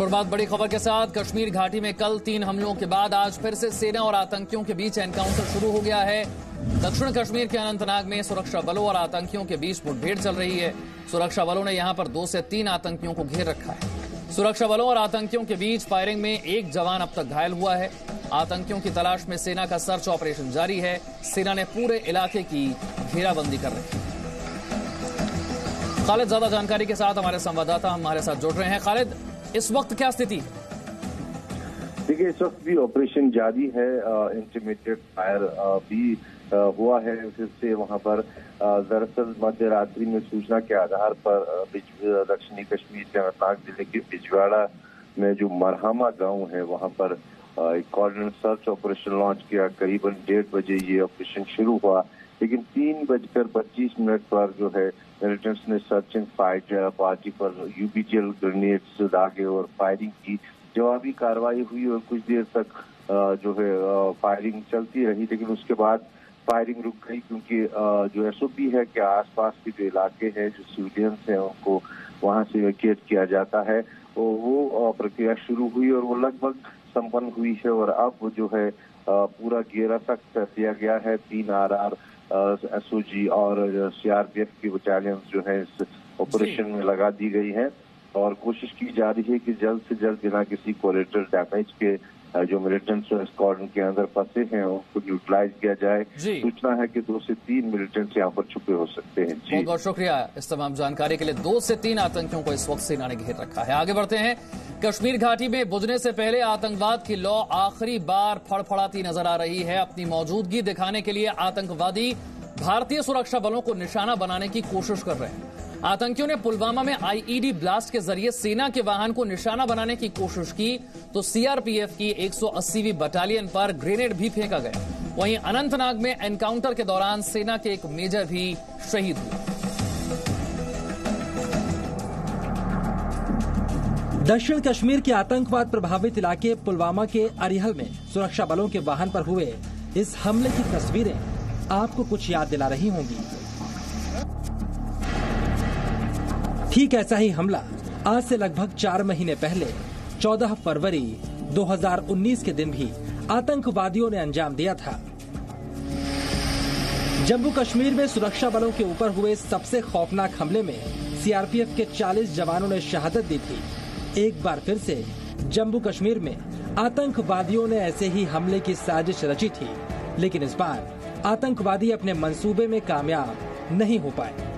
शुरुआत बड़ी खबर के साथ कश्मीर घाटी में कल तीन हमलों के बाद आज फिर से सेना और आतंकियों के बीच एनकाउंटर शुरू हो गया है। दक्षिण कश्मीर के अनंतनाग में सुरक्षा बलों और आतंकियों के बीच मुठभेड़ चल रही है। सुरक्षा बलों ने यहाँ पर दो से तीन आतंकियों को घेर रखा है। सुरक्षा बलों और आतंकियों के बीच फायरिंग में एक जवान अब तक घायल हुआ है। आतंकियों की तलाश में सेना का सर्च ऑपरेशन जारी है। सेना ने पूरे इलाके की घेराबंदी कर रखी खालिद, ज़्यादा जानकारी के साथ हमारे संवाददाता हमारे साथ जुड़ रहे हैं। खालिद इस वक्त क्या स्थिति? देखिए इस वक्त भी ऑपरेशन जारी है इंटरमीडिएट फायर भी आ, हुआ है। फिर से वहाँ पर दरअसल मध्य रात्रि में सूचना के आधार पर दक्षिणी कश्मीर के अनंतनाग ज़िले के बिजवाड़ा में जो मरहमा गाँव है वहाँ पर एक कोऑर्डिनेट सर्च ऑपरेशन लॉन्च किया। करीबन डेढ़ बजे ये ऑपरेशन शुरू हुआ। लेकिन तीन बजकर पच्चीस मिनट पर जो है मिलिटेंट्स ने सर्चिंग फाइट पार्टी पर यूबीटीएल ग्रेनेड्स दागे और फायरिंग की। जवाबी कार्रवाई हुई और कुछ देर तक जो है फायरिंग चलती रही, लेकिन उसके बाद फायरिंग रुक गई क्योंकि जो एसओपी है कि आसपास के जो इलाके हैं, जो सिविलियंस हैं, उनको वहाँ से वेकेट किया जाता है। तो वो प्रक्रिया शुरू हुई और वो लगभग संपन्न हुई है और अब जो है पूरा घेरा तक दिया गया है। तीन आर आर एसओजी और सीआरपीएफ की बटालियंस जो है इस ऑपरेशन में लगा दी गई है। और कोशिश की जा रही है कि जल्द से जल्द बिना किसी कोलेटर डैमेज के जो मिलिटेंट्स स्क्वाडन के अंदर फंसे हैं उनको न्यूट्रलाइज किया जाए। सूचना है कि दो से तीन मिलिटेंट्स यहाँ पर छुपे हो सकते हैं। जी। बहुत बहुत शुक्रिया इस तमाम जानकारी के लिए। दो से तीन आतंकियों को इस वक्त सेना ने घेर रखा है। आगे बढ़ते हैं। कश्मीर घाटी में बुझने से पहले आतंकवाद की लौ आखिरी बार फड़फड़ाती नज़र आ रही है। अपनी मौजूदगी दिखाने के लिए आतंकवादी भारतीय सुरक्षा बलों को निशाना बनाने की कोशिश कर रहे हैं। आतंकियों ने पुलवामा में आईईडी ब्लास्ट के ज़रिए सेना के वाहन को निशाना बनाने की कोशिश की तो सीआरपीएफ की 180वीं बटालियन पर ग्रेनेड भी फेंका गया। वहीं अनंतनाग में एनकाउंटर के दौरान सेना के एक मेजर भी शहीद हुए। दक्षिण कश्मीर के आतंकवाद प्रभावित इलाके पुलवामा के अरिहल में सुरक्षा बलों के वाहन पर हुए इस हमले की तस्वीरें आपको कुछ याद दिला रही होंगी। ठीक ऐसा ही हमला आज से लगभग चार महीने पहले 14 फरवरी 2019 के दिन भी आतंकवादियों ने अंजाम दिया था। जम्मू कश्मीर में सुरक्षा बलों के ऊपर हुए सबसे खौफनाक हमले में सीआरपीएफ के 40 जवानों ने शहादत दी थी। एक बार फिर से जम्मू कश्मीर में आतंकवादियों ने ऐसे ही हमले की साजिश रची थी, लेकिन इस बार आतंकवादी अपने मंसूबे में कामयाब नहीं हो पाए।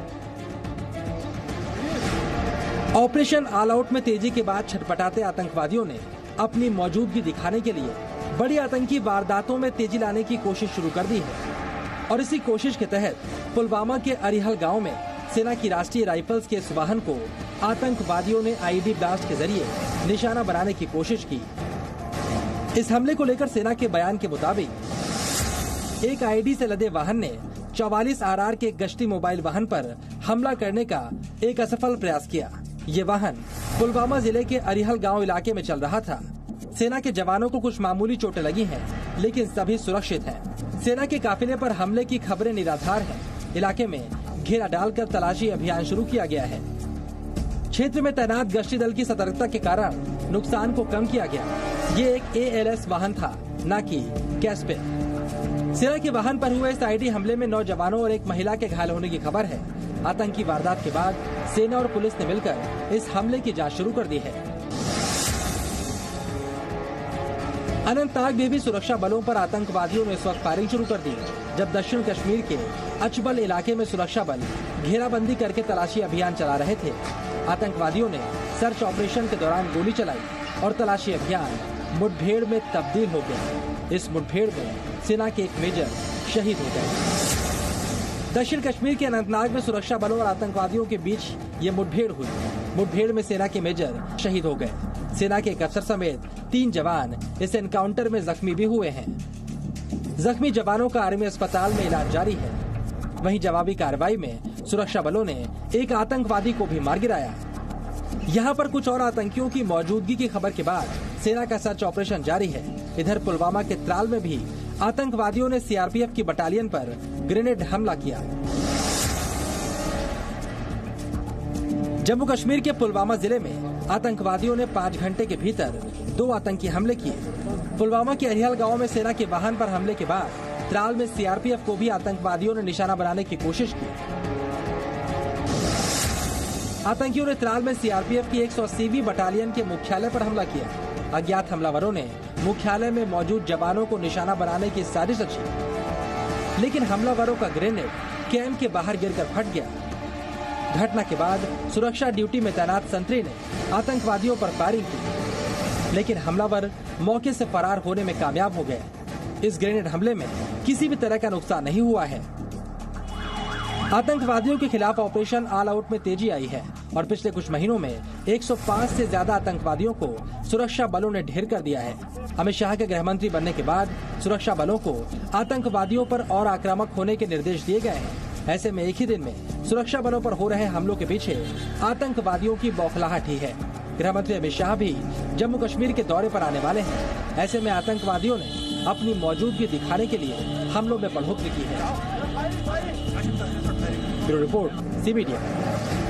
ऑपरेशन ऑल आउट में तेज़ी के बाद छटपटाते आतंकवादियों ने अपनी मौजूदगी दिखाने के लिए बड़ी आतंकी वारदातों में तेज़ी लाने की कोशिश शुरू कर दी है। और इसी कोशिश के तहत पुलवामा के अरिहल गाँव में सेना की राष्ट्रीय राइफल्स के इस वाहन को आतंकवादियों ने आईडी ब्लास्ट के ज़रिए निशाना बनाने की कोशिश की। इस हमले को लेकर सेना के बयान के मुताबिक एक आईडी से लदे वाहन ने 44 आरआर के गश्ती मोबाइल वाहन पर हमला करने का एक असफल प्रयास किया। ये वाहन पुलवामा ज़िले के अरिहल गाँव इलाके में चल रहा था। सेना के जवानों को कुछ मामूली चोटें लगी हैं, लेकिन सभी सुरक्षित हैं। सेना के काफिले पर हमले की खबरें निराधार हैं। इलाके में घेरा डालकर तलाशी अभियान शुरू किया गया है। क्षेत्र में तैनात गश्ती दल की सतर्कता के कारण नुकसान को कम किया गया। ये एक ए वाहन था न कि कैस्पिन सेना के वाहन पर हुए इस आईडी हमले में नौ जवानों और एक महिला के घायल होने की खबर है। आतंकी वारदात के बाद सेना और पुलिस ने मिलकर इस हमले की जाँच शुरू कर दी है। अनंतनाग में भी सुरक्षा बलों पर आतंकवादियों ने इस वक्त फायरिंग शुरू कर दी, जब दक्षिण कश्मीर के अचबल इलाके में सुरक्षा बल घेराबंदी करके तलाशी अभियान चला रहे थे। आतंकवादियों ने सर्च ऑपरेशन के दौरान गोली चलाई और तलाशी अभियान मुठभेड़ में तब्दील हो गया। इस मुठभेड़ में सेना के एक मेजर शहीद हो गए। दक्षिण कश्मीर के अनंतनाग में सुरक्षा बलों और आतंकवादियों के बीच ये मुठभेड़ हुई। मुठभेड़ में सेना के मेजर शहीद हो गए। सेना के एक अफसर समेत तीन जवान इस एनकाउंटर में जख्मी भी हुए हैं। जख्मी जवानों का आर्मी अस्पताल में इलाज जारी है। वहीं जवाबी कार्रवाई में सुरक्षा बलों ने एक आतंकवादी को भी मार गिराया। यहाँ पर कुछ और आतंकियों की मौजूदगी की खबर के बाद सेना का सर्च ऑपरेशन जारी है। इधर पुलवामा के त्राल में भी आतंकवादियों ने सीआरपीएफ की बटालियन पर ग्रेनेड हमला किया। जम्मू कश्मीर के पुलवामा ज़िले में आतंकवादियों ने पाँच घंटे के भीतर दो आतंकी हमले किए। पुलवामा के अरिहल गाँव में सेना के वाहन पर हमले के बाद त्राल में सीआरपीएफ को भी आतंकवादियों ने निशाना बनाने की कोशिश की। आतंकियों ने त्राल में सीआरपीएफ की 180वीं बटालियन के मुख्यालय पर हमला किया। अज्ञात हमलावरों ने मुख्यालय में मौजूद जवानों को निशाना बनाने की साजिश रची। लेकिन हमलावरों का ग्रेनेड कैंप के बाहर गिरकर फट गया। घटना के बाद सुरक्षा ड्यूटी में तैनात संतरी ने आतंकवादियों पर फायरिंग की। लेकिन हमलावर मौके से फरार होने में कामयाब हो गए। इस ग्रेनेड हमले में किसी भी तरह का नुकसान नहीं हुआ है। आतंकवादियों के खिलाफ ऑपरेशन ऑल आउट में तेज़ी आई है और पिछले कुछ महीनों में 105 से ज़्यादा आतंकवादियों को सुरक्षा बलों ने ढेर कर दिया है। अमित शाह के गृह मंत्री बनने के बाद सुरक्षा बलों को आतंकवादियों पर और आक्रामक होने के निर्देश दिए गए हैं। ऐसे में एक ही दिन में सुरक्षा बलों पर हो रहे हमलों के पीछे आतंकवादियों की बौखलाहट ही है। गृह मंत्री अमित शाह भी जम्मू कश्मीर के दौरे पर आने वाले हैं। ऐसे में आतंकवादियों ने अपनी मौजूदगी दिखाने के लिए हमलों में बढ़ोतरी की है। Through report, Siberia.